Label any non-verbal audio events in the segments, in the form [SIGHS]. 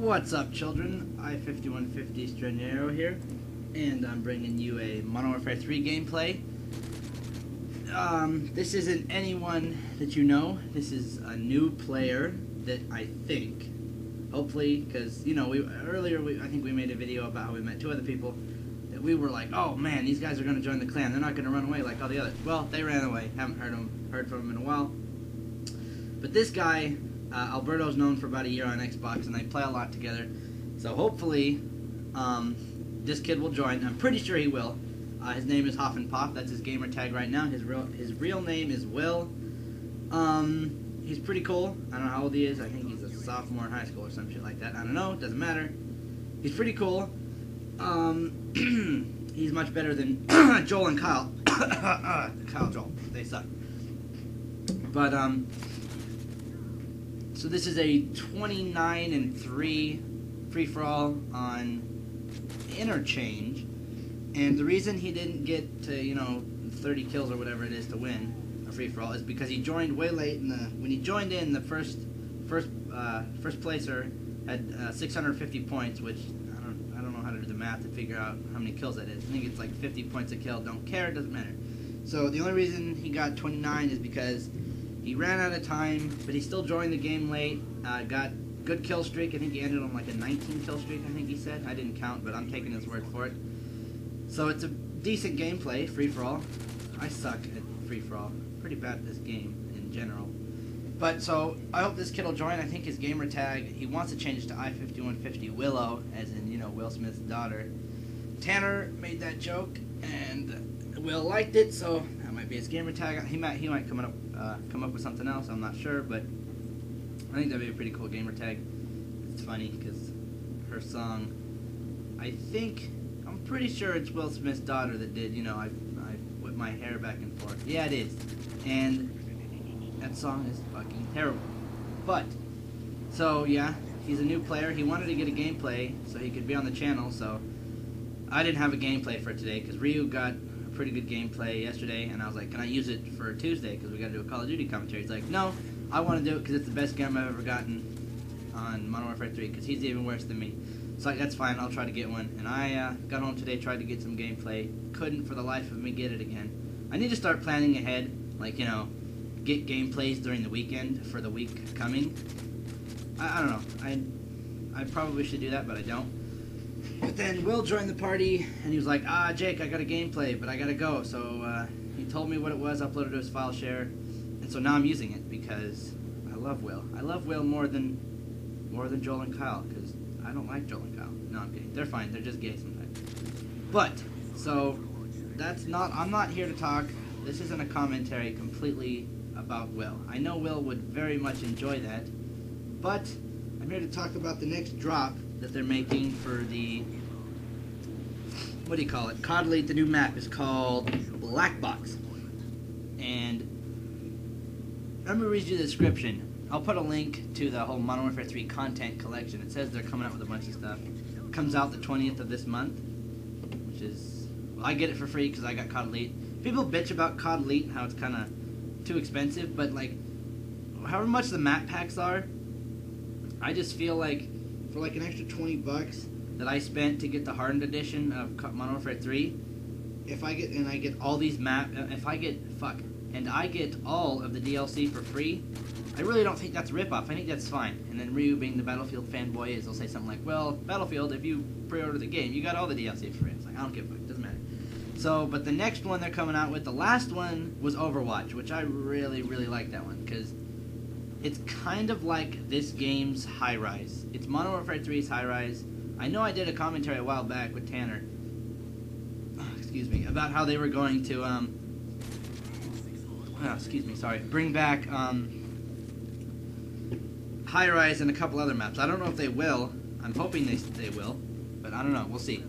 What's up, children? I-5150 Stranero here, and I'm bringing you a Modern Warfare 3 gameplay. Um, this isn't anyone that you know. This is a new player that I think, hopefully, because, you know, we earlier we, I think we made a video about how we met two other people that we were like, oh man, these guys are going to join the clan. They're not going to run away like all the others. Well, they ran away. Haven't heard them, heard from them in a while. But this guy uh, Alberto's known for about a year on Xbox, and they play a lot together. So hopefully, um, this kid will join. I'm pretty sure he will. Uh, his name is HoffnPoff. That's his gamer tag right now. His real his real name is Will. Um, he's pretty cool. I don't know how old he is. I think he's a sophomore in high school or some shit like that. I don't know. It Doesn't matter. He's pretty cool. Um, [CLEARS THROAT] he's much better than [COUGHS] Joel and Kyle. [COUGHS] Kyle Joel. They suck. But um, so this is a 29 and 3 free for all on interchange. And the reason he didn't get to, you know, 30 kills or whatever it is to win a free for all is because he joined way late in the when he joined in the first first uh, first placer had uh, 650 points, which I don't I don't know how to do the math to figure out how many kills that is. I think it's like 50 points a kill. Don't care, it doesn't matter. So the only reason he got 29 is because he ran out of time, but he still joined the game late. Uh, got good kill streak. I think he ended on like a 19 kill streak. I think he said. I didn't count, but I'm taking his word for it. So it's a decent gameplay, free for all. I suck at free for all. Pretty bad at this game in general. But so I hope this kid will join. I think his gamer tag he wants to change to I5150 Willow, as in you know Will Smith's daughter. Tanner made that joke, and Will liked it, so that might be his gamer tag. He might he might come up uh, come up with something else. I'm not sure, but I think that'd be a pretty cool gamer tag. It's funny because her song, I think I'm pretty sure it's Will Smith's daughter that did. You know, I I whip my hair back and forth. Yeah, it is, and that song is fucking terrible. But so yeah, he's a new player. He wanted to get a gameplay so he could be on the channel. So I didn't have a gameplay for today because Ryu got pretty good gameplay yesterday, and I was like, can I use it for Tuesday because we got to do a Call of Duty commentary. He's like, no, I want to do it because it's the best game I've ever gotten on Modern Warfare 3 because he's even worse than me. So like, that's fine, I'll try to get one. And I uh, got home today, tried to get some gameplay. Couldn't for the life of me get it again. I need to start planning ahead, like, you know, get gameplays during the weekend for the week coming. I, I don't know. I, I probably should do that, but I don't. But then Will joined the party, and he was like, ah, Jake, I got a gameplay, but I gotta go. So uh, he told me what it was, uploaded it to his file share, and so now I'm using it because I love Will. I love Will more than more than Joel and Kyle because I don't like Joel and Kyle. No, I'm kidding. They're fine. They're just gay sometimes. But so that's not. I'm not here to talk. This isn't a commentary completely about Will. I know Will would very much enjoy that, but I'm here to talk about the next drop that they're making for the what do you call it? COD Elite, the new map is called Black Box. And let me read you the description. I'll put a link to the whole Modern Warfare 3 content collection. It says they're coming out with a bunch of stuff. It comes out the 20th of this month, which is well, I get it for free because I got COD Elite. People bitch about COD Elite and how it's kind of too expensive, but like, however much the map packs are, I just feel like for like an extra 20 bucks that I spent to get the hardened edition of Modern Warfare 3, if I get and I get all these map, uh, if I get fuck, and I get all of the DLC for free, I really don't think that's a ripoff. I think that's fine. And then Ryu, being the Battlefield fanboy, is, will say something like, "Well, Battlefield, if you pre-order the game, you got all the DLC for free." It's like I don't give a fuck. It doesn't matter. So, but the next one they're coming out with, the last one was Overwatch, which I really, really like that one because it's kind of like this game's High Rise. It's Modern Warfare 3's High Rise. I know I did a commentary a while back with Tanner, [SIGHS] excuse me, about how they were going to, um, oh, excuse me, sorry, bring back um, High Rise and a couple other maps. I don't know if they will. I'm hoping they, they will, but I don't know. We'll see.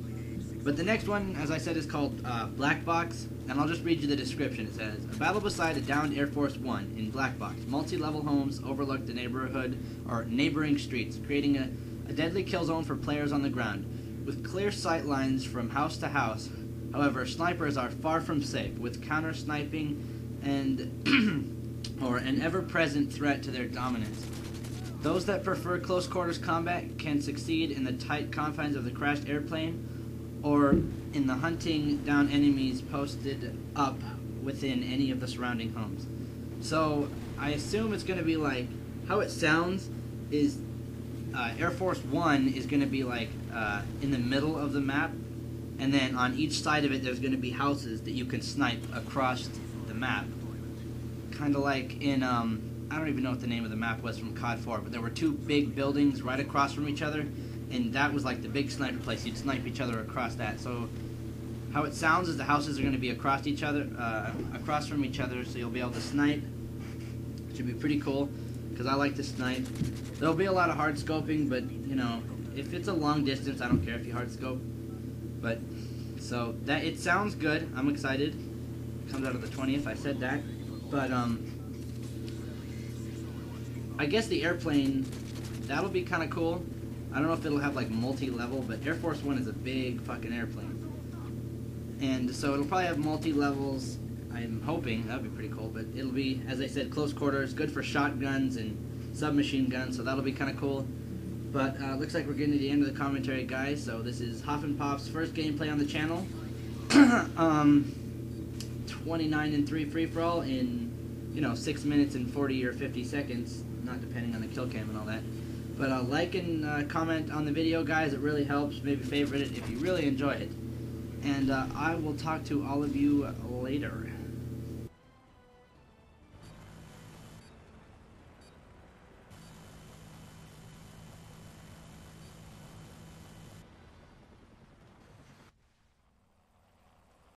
But the next one, as I said, is called uh, Black Box, and I'll just read you the description. It says, A battle beside a downed Air Force One in Black Box. Multi-level homes overlook the neighborhood or neighboring streets, creating a, a deadly kill zone for players on the ground. With clear sight lines from house to house, however, snipers are far from safe, with counter-sniping and [CLEARS THROAT] or an ever-present threat to their dominance. Those that prefer close quarters combat can succeed in the tight confines of the crashed airplane or in the hunting down enemies posted up within any of the surrounding homes. So I assume it's going to be like how it sounds is uh, Air Force One is going to be like uh, in the middle of the map, and then on each side of it there's going to be houses that you can snipe across the map. Kind of like in um, I don't even know what the name of the map was from COD 4, but there were two big buildings right across from each other, and that was like the big sniper place. You'd snipe each other across that. So how it sounds is the houses are going to be across each other, uh, across from each other, so you'll be able to snipe. Should be pretty cool, because I like to snipe. There'll be a lot of hard scoping, but you know, if it's a long distance, I don't care if you hard scope. But so that it sounds good. I'm excited. It comes out of the 20th. I said that, but um, I guess the airplane that'll be kind of cool. I don't know if it'll have like multi-level, but Air Force One is a big fucking airplane. And so it'll probably have multi-levels. I'm hoping that'd be pretty cool. But it'll be, as I said, close quarters, good for shotguns and submachine guns. So that'll be kind of cool. But uh, looks like we're getting to the end of the commentary, guys. So this is Hoff Pop's first gameplay on the channel. [COUGHS] um, 29 and 3 free for all in, you know, 6 minutes and 40 or 50 seconds, not depending on the kill cam and all that. But uh, like and uh, comment on the video, guys. It really helps. Maybe favorite it if you really enjoy it. And uh, I will talk to all of you later.